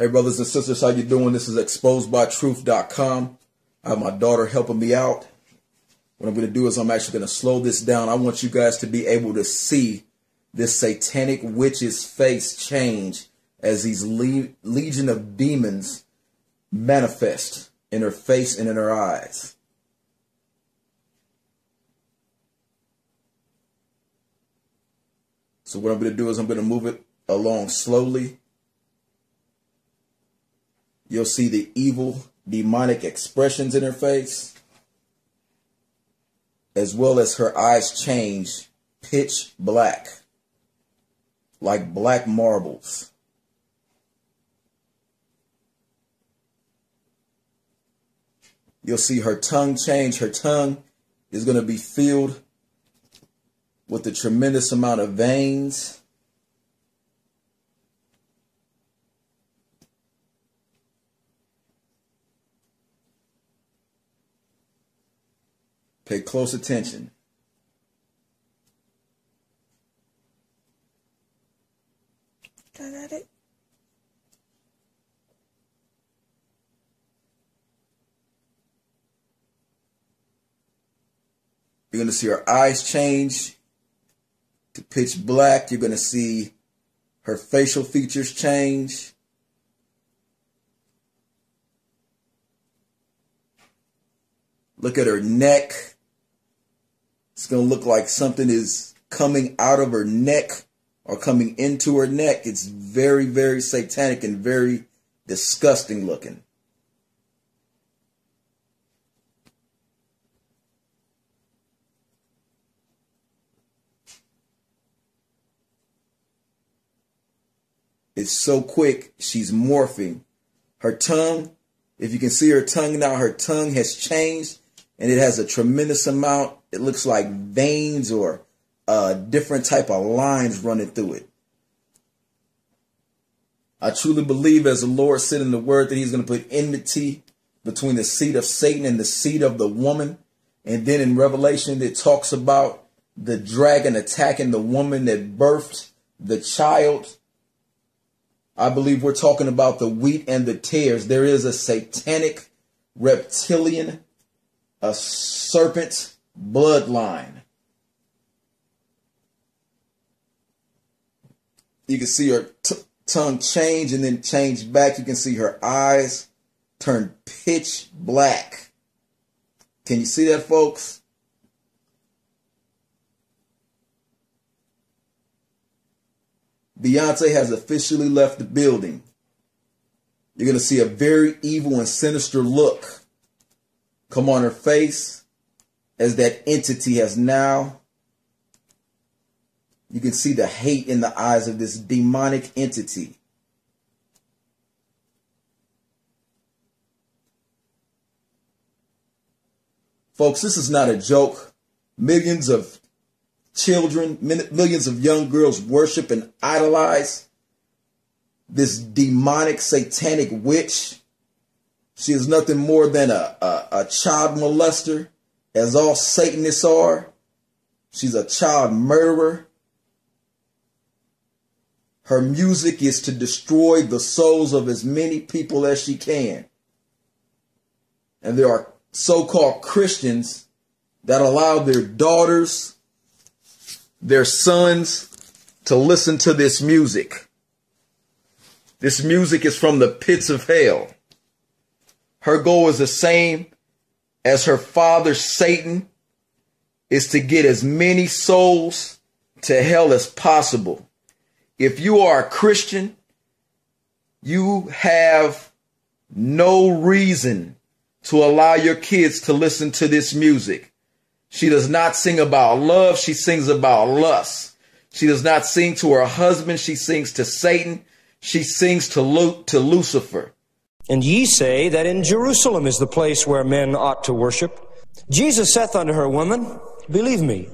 Hey, brothers and sisters, how you doing? This is exposedbytruth.com. I have my daughter helping me out. What I'm going to do is I'm actually going to slow this down. I want you guys to be able to see this satanic witch's face change as these le- legion of demons manifest in her face and in her eyes. So what I'm going to do is I'm going to move it along slowly. You'll see the evil, demonic expressions in her face, as well as her eyes change pitch black, like black marbles. You'll see her tongue change. Her tongue is going to be filled with a tremendous amount of veins. Pay close attention. Got it. You're going to see her eyes change to pitch black. You're going to see her facial features change. Look at her neck. It's going to look like something is coming out of her neck or coming into her neck. It's very, very satanic and very disgusting looking. It's so quick, she's morphing. Her tongue, if you can see her tongue now, her tongue has changed and it has a tremendous amount. It looks like veins or uh, different type of lines running through it. I truly believe as the Lord said in the word that he's going to put enmity between the seed of Satan and the seed of the woman. And then in Revelation, it talks about the dragon attacking the woman that birthed the child. I believe we're talking about the wheat and the tares. There is a satanic reptilian, a serpent bloodline. You can see her t- tongue change and then change back. You can see her eyes turn pitch black. Can you see that, folks? Beyonce has officially left the building. You're going to see a very evil and sinister look come on her face as that entity has now. You can see the hate in the eyes of this demonic entity. Folks, this is not a joke. Millions of children, millions of young girls worship and idolize this demonic satanic witch. She is nothing more than a, a, a child molester, as all Satanists are. She's a child murderer. Her music is to destroy the souls of as many people as she can. And there are so called Christians that allow their daughters, their sons to listen to this music. This music is from the pits of hell. Her goal is the same as her father Satan is to get as many souls to hell as possible. If you are a Christian, you have no reason to allow your kids to listen to this music. She does not sing about love. She sings about lust. She does not sing to her husband. She sings to Satan. She sings to, Lu- to Lucifer. And ye say that in Jerusalem is the place where men ought to worship. Jesus saith unto her, Woman, believe me,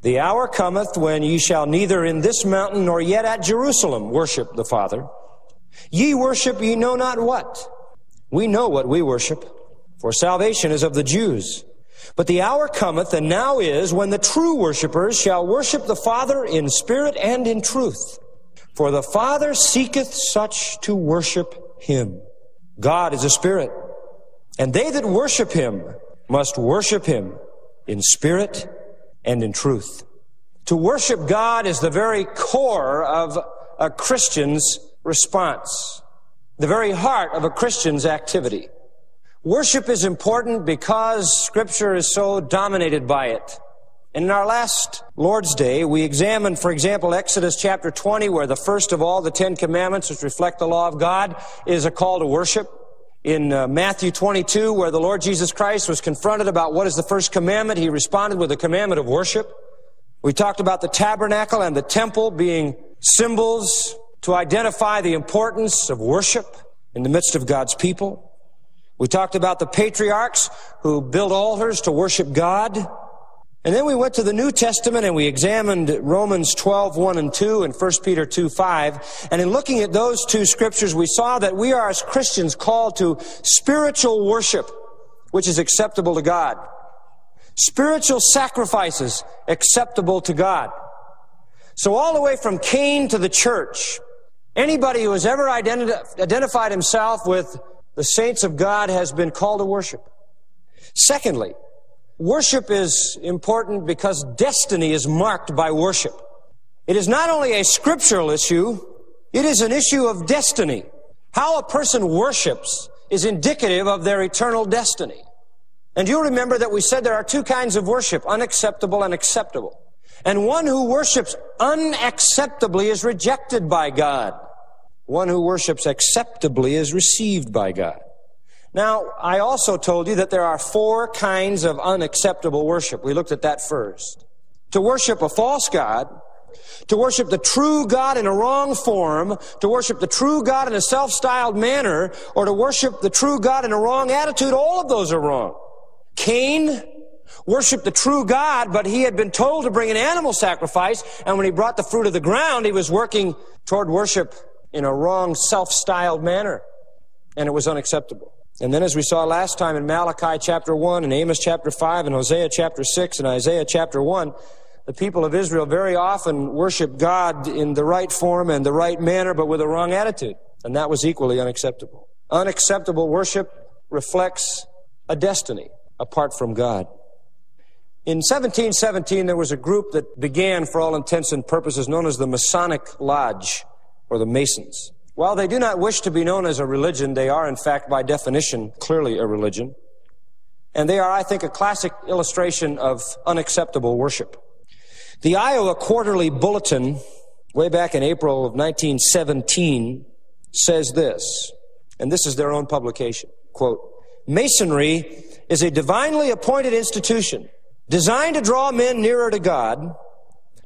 the hour cometh when ye shall neither in this mountain nor yet at Jerusalem worship the Father. Ye worship ye know not what. We know what we worship, for salvation is of the Jews. But the hour cometh, and now is, when the true worshippers shall worship the Father in spirit and in truth. For the Father seeketh such to worship him. God is a spirit, and they that worship him must worship him in spirit and in truth. To worship God is the very core of a Christian's response, the very heart of a Christian's activity. Worship is important because Scripture is so dominated by it. And in our last Lord's Day, we examined, for example, Exodus chapter 20, where the first of all the Ten Commandments, which reflect the law of God, is a call to worship. In uh, Matthew 22, where the Lord Jesus Christ was confronted about what is the first commandment, he responded with the commandment of worship. We talked about the tabernacle and the temple being symbols to identify the importance of worship in the midst of God's people. We talked about the patriarchs who built altars to worship God. And then we went to the New Testament and we examined Romans 12, 1 and 2 and 1 Peter 2, 5. And in looking at those two scriptures, we saw that we are as Christians called to spiritual worship, which is acceptable to God. Spiritual sacrifices acceptable to God. So all the way from Cain to the church, anybody who has ever identi- identified himself with the saints of God has been called to worship. Secondly, worship is important because destiny is marked by worship. It is not only a scriptural issue, it is an issue of destiny. How a person worships is indicative of their eternal destiny. And you remember that we said there are two kinds of worship, unacceptable and acceptable. And one who worships unacceptably is rejected by God. One who worships acceptably is received by God. Now, I also told you that there are four kinds of unacceptable worship. We looked at that first. To worship a false God, to worship the true God in a wrong form, to worship the true God in a self-styled manner, or to worship the true God in a wrong attitude, all of those are wrong. Cain worshiped the true God, but he had been told to bring an animal sacrifice, and when he brought the fruit of the ground, he was working toward worship in a wrong, self-styled manner, and it was unacceptable. And then as we saw last time in Malachi chapter 1 and Amos chapter 5 and Hosea chapter 6 and Isaiah chapter 1, the people of Israel very often worship God in the right form and the right manner, but with a wrong attitude. And that was equally unacceptable. Unacceptable worship reflects a destiny apart from God. In 1717, there was a group that began, for all intents and purposes, known as the Masonic Lodge, or the Masons. While they do not wish to be known as a religion, they are, in fact, by definition, clearly a religion. And they are, I think, a classic illustration of unacceptable worship. The Iowa Quarterly Bulletin, way back in April of 1917, says this, and this is their own publication, quote, Masonry is a divinely appointed institution designed to draw men nearer to God,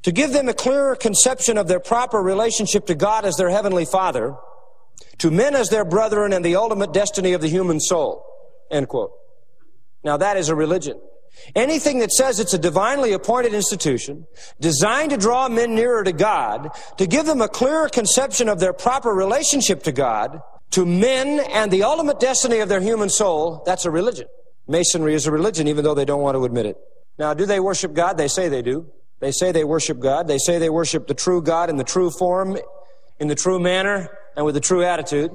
to give them a clearer conception of their proper relationship to God as their heavenly Father, to men as their brethren and the ultimate destiny of the human soul. End quote. Now that is a religion. Anything that says it's a divinely appointed institution, designed to draw men nearer to God, to give them a clearer conception of their proper relationship to God, to men and the ultimate destiny of their human soul, that's a religion. Masonry is a religion, even though they don't want to admit it. Now, do they worship God? They say they do. They say they worship God. They say they worship the true God in the true form, in the true manner, and with the true attitude.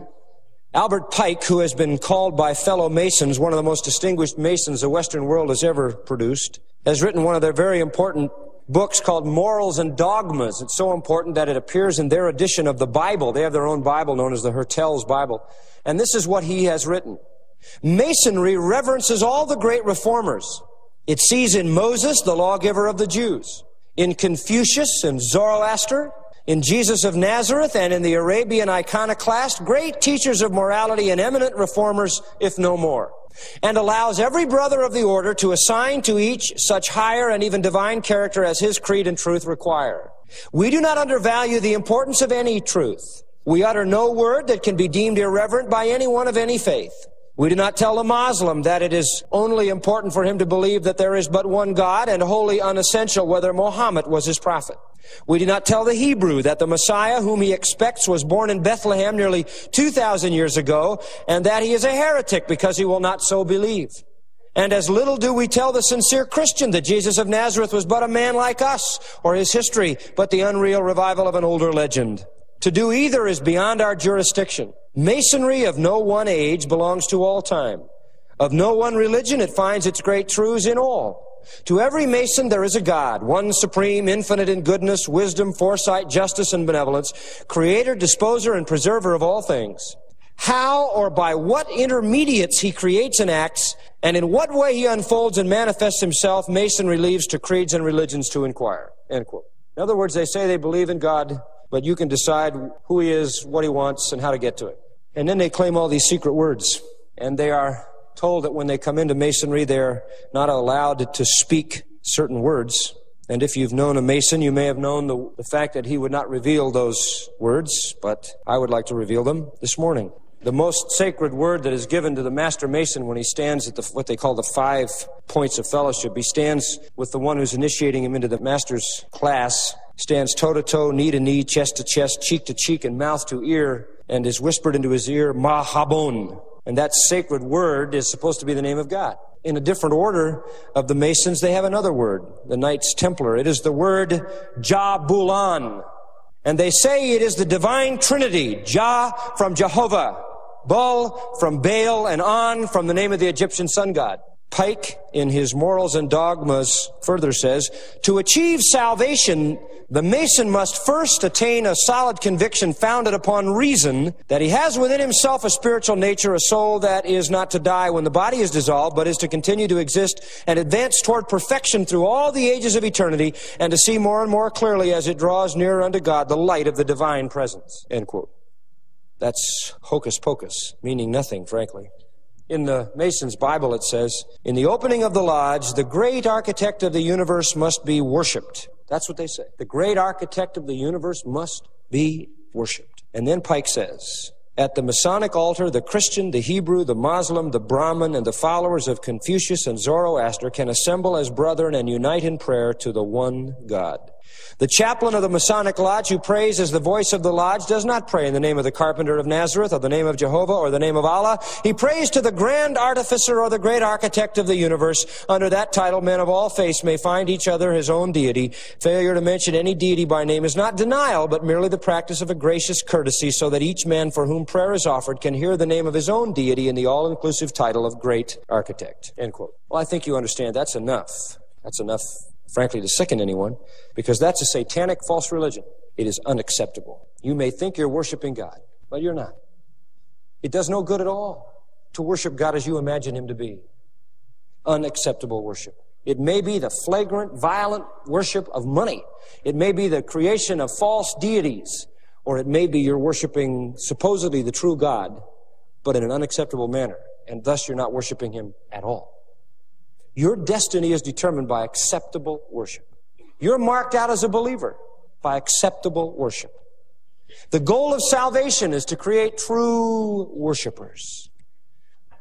Albert Pike, who has been called by fellow Masons one of the most distinguished Masons the Western world has ever produced, has written one of their very important books called Morals and Dogmas. It's so important that it appears in their edition of the Bible. They have their own Bible known as the Hertel's Bible. And this is what he has written. Masonry reverences all the great reformers. It sees in Moses the lawgiver of the Jews, in Confucius and Zoroaster, in Jesus of Nazareth and in the Arabian iconoclast, great teachers of morality and eminent reformers, if no more, and allows every brother of the order to assign to each such higher and even divine character as his creed and truth require. We do not undervalue the importance of any truth. We utter no word that can be deemed irreverent by anyone of any faith. We do not tell a Muslim that it is only important for him to believe that there is but one God and wholly unessential whether Muhammad was his prophet. We do not tell the Hebrew that the Messiah whom he expects was born in Bethlehem nearly 2,000 years ago and that he is a heretic because he will not so believe. And as little do we tell the sincere Christian that Jesus of Nazareth was but a man like us or his history, but the unreal revival of an older legend. To do either is beyond our jurisdiction. Masonry of no one age belongs to all time. Of no one religion, it finds its great truths in all. To every Mason there is a God, one supreme, infinite in goodness, wisdom, foresight, justice, and benevolence, creator, disposer, and preserver of all things. How or by what intermediates he creates and acts, and in what way he unfolds and manifests himself, Masonry leaves to creeds and religions to inquire. In other words, they say they believe in God, but you can decide who he is, what he wants, and how to get to it. And then they claim all these secret words, and they are told that when they come into Masonry, they're not allowed to speak certain words. And if you've known a Mason, you may have known the, the fact that he would not reveal those words, but I would like to reveal them this morning. The most sacred word that is given to the Master Mason when he stands at the, what they call the five points of fellowship. He stands with the one who's initiating him into the Master's class, stands toe to toe, knee to knee, chest to chest, cheek to cheek, and mouth to ear, and is whispered into his ear, Mahabon, and that sacred word is supposed to be the name of God. In a different order of the Masons, they have another word, the Knights Templar. It is the word Jabulan. And they say it is the divine trinity, Jah from Jehovah, Bul from Baal, and An from the name of the Egyptian sun god. Pike, in his Morals and Dogmas, further says, to achieve salvation, the Mason must first attain a solid conviction founded upon reason that he has within himself a spiritual nature, a soul that is not to die when the body is dissolved, but is to continue to exist and advance toward perfection through all the ages of eternity, and to see more and more clearly as it draws nearer unto God the light of the divine presence. End quote. That's hocus pocus, meaning nothing, frankly. In the Mason's Bible, it says, In the opening of the lodge, the great architect of the universe must be worshiped. That's what they say. The great architect of the universe must be worshiped. And then Pike says, at the Masonic altar, the Christian, the Hebrew, the Muslim, the Brahmin, and the followers of Confucius and Zoroaster can assemble as brethren and unite in prayer to the one God. The chaplain of the Masonic Lodge who prays as the voice of the lodge does not pray in the name of the carpenter of Nazareth or the name of Jehovah or the name of Allah. He prays to the grand artificer or the great architect of the universe. Under that title, men of all faiths may find each other his own deity. Failure to mention any deity by name is not denial, but merely the practice of a gracious courtesy so that each man for whom prayer is offered can hear the name of his own deity in the all-inclusive title of great architect. End quote. Well, I think you understand that's enough. That's enough frankly, to sicken anyone, because that's a satanic false religion. It is unacceptable. You may think you're worshiping God, but you're not. It does no good at all to worship God as you imagine Him to be. Unacceptable worship. It may be the flagrant, violent worship of money. It may be the creation of false deities. Or it may be you're worshiping supposedly the true God, but in an unacceptable manner. And thus you're not worshiping Him at all. Your destiny is determined by acceptable worship. You're marked out as a believer by acceptable worship. The goal of salvation is to create true worshipers.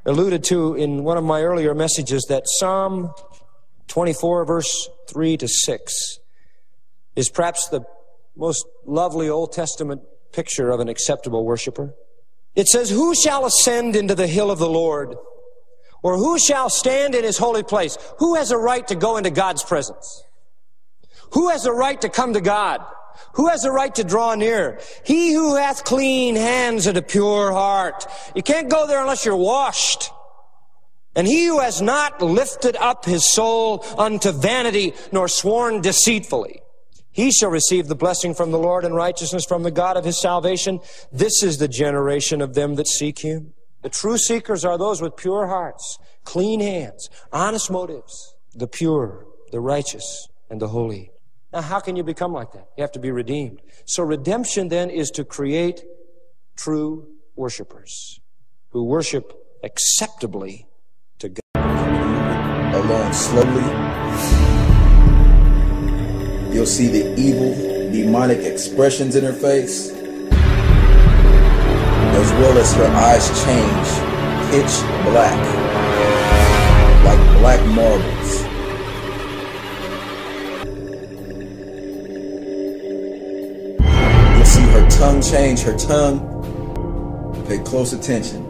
Alluded to in one of my earlier messages that Psalm 24, verse 3 to 6, is perhaps the most lovely Old Testament picture of an acceptable worshiper. It says, Who shall ascend into the hill of the Lord? Or who shall stand in his holy place? Who has a right to go into God's presence? Who has a right to come to God? Who has a right to draw near? He who hath clean hands and a pure heart. You can't go there unless you're washed. And he who has not lifted up his soul unto vanity, nor sworn deceitfully, he shall receive the blessing from the Lord and righteousness from the God of his salvation. This is the generation of them that seek him. The true seekers are those with pure hearts, clean hands, honest motives, the pure, the righteous, and the holy. Now, how can you become like that? You have to be redeemed. So redemption then is to create true worshipers who worship acceptably to God. Along slowly, you'll see the evil, demonic expressions in her face as well as her eyes change pitch black, like black marbles. You'll see her tongue change, her tongue. Pay close attention.